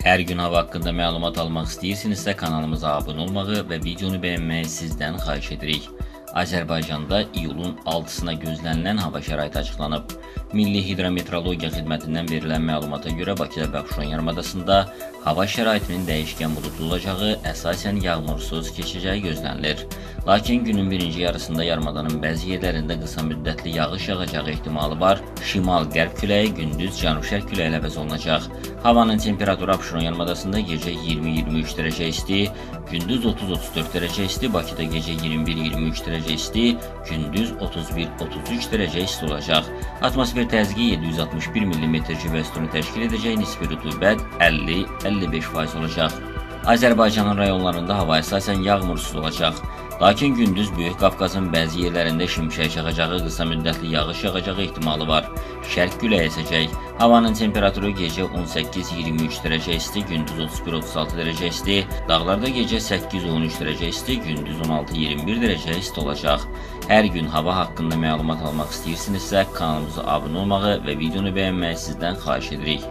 Hər gün hava haqqında məlumat almaq istəyirsinizsə kanalımıza abunə olmağı və videonu bəyənməyi sizdən xahiş edirik. Azərbaycanda iyulun 6-sına gözlənilən hava şəraiti açıqlanıb. Milli Hidrometeorologiya Xidmətindən verilən məlumata görə Bakıda və Abşeron yarımadasında hava şəraitinin dəyişkən buludlu olacağı, əsasən yağmursuz keçəcəyi gözlənilir. Lakin günün birinci yarısında yarımadanın bəzi yerlərində qısa müddətli yağış yağacağı ehtimalı var. Şimal-qərb küləyi gündüz cənub-şərq küləyi ilə əvəz olunacaq. Havanın temperaturu Abşeron yarımadasında gecə 20-23 dərəcə isti, gündüz 30-34 dərəcə isti, Bakıda gecə 21-23 dərəcə isti, gündüz 31-33 dərəcə isti olacaq. Atmosfer təzyiqi 761 mm civə sütunu təşkil edəcək, nisbi rütubət 50-55% olacaq. Azərbaycanın rayonlarında hava əsasən yağmursuz olacaq. Lakin gündüz Böyük Qafqazın bəzi yerlərində şimşək çaxacağı, qısa müddətli yağış yağacağı ehtimalı var. Şərq küləyi əsəcək. Havanın temperaturu gecə 18-23 dərəcə isti, gündüz 31-36 dərəcə isti. Dağlarda gecə 8-13 dərəcə isti, gündüz 16-21 dərəcə isti olacaq. Hər gün hava haqqında məlumat almaq istəyirsinizsə kanalımıza abunə olmağı və videonu bəyənməyi sizdən xahiş edirik.